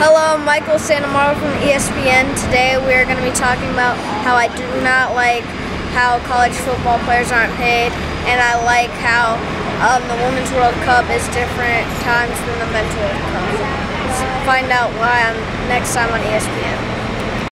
Hello, I'm Michael Santamaro from ESPN. Today we are going to be talking about how I do not like how college football players aren't paid, and I like how um, the Women's World Cup is different times than the Men's World Cup. Find out why I'm next time on ESPN.